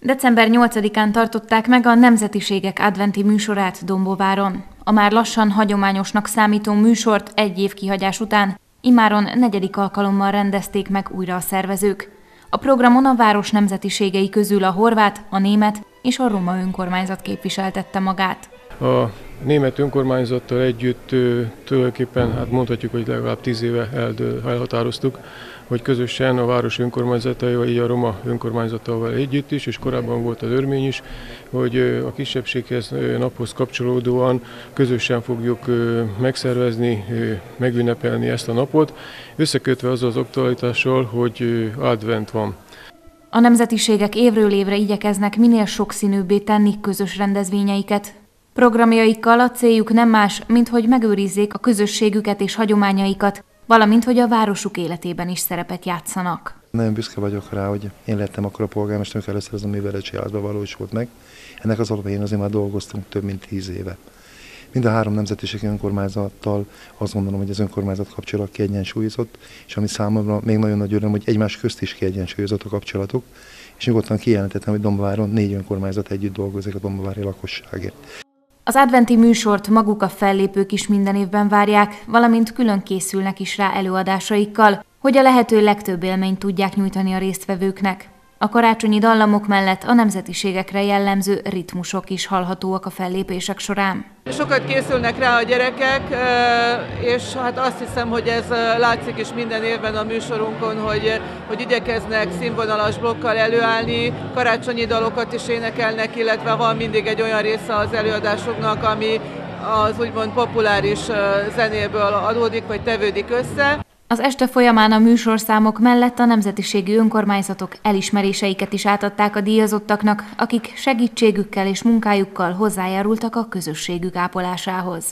December 8-án tartották meg a Nemzetiségek adventi műsorát Dombováron. A már lassan hagyományosnak számító műsort egy év kihagyás után imáron negyedik alkalommal rendezték meg újra a szervezők. A programon a város nemzetiségei közül a horvát, a német és a roma önkormányzat képviseltette magát. A német önkormányzattal együtt tulajdonképpen hát mondhatjuk, hogy legalább tíz éve elhatároztuk, hogy közösen a város önkormányzataival, így a roma önkormányzatával együtt is, és korábban volt az örmény is, hogy a kisebbséghez naphoz kapcsolódóan közösen fogjuk megszervezni, megünnepelni ezt a napot, összekötve az az aktualitással, hogy advent van. A nemzetiségek évről évre igyekeznek minél sokszínűbbé tenni közös rendezvényeiket. Programjaikkal a céljuk nem más, mint hogy megőrizzék a közösségüket és hagyományaikat, valamint hogy a városuk életében is szerepet játszanak. Nagyon büszke vagyok rá, hogy én lettem akkor a polgármester, először az a művelet életben valósult meg. Ennek az alapján azért már dolgoztunk több mint tíz éve. Mind a három nemzetiségi önkormányzattal azt gondolom, hogy az önkormányzat kapcsolat kiegyensúlyozott, és ami számomra még nagyon nagy öröm, hogy egymás közt is kiegyensúlyozott a kapcsolatok, és nyugodtan kijelentettem, hogy Dombaváron négy önkormányzat együtt dolgozik a dombavári lakosságért. Az adventi műsort maguk a fellépők is minden évben várják, valamint külön készülnek is rá előadásaikkal, hogy a lehető legtöbb élményt tudják nyújtani a résztvevőknek. A karácsonyi dallamok mellett a nemzetiségekre jellemző ritmusok is hallhatóak a fellépések során. Sokat készülnek rá a gyerekek, és hát azt hiszem, hogy ez látszik is minden évben a műsorunkon, hogy, hogy igyekeznek színvonalas blokkal előállni, karácsonyi dalokat is énekelnek, illetve van mindig egy olyan része az előadásoknak, ami az úgymond populáris zenéből adódik, vagy tevődik össze. Az este folyamán a műsorszámok mellett a nemzetiségi önkormányzatok elismeréseiket is átadták a díjazottaknak, akik segítségükkel és munkájukkal hozzájárultak a közösségük ápolásához.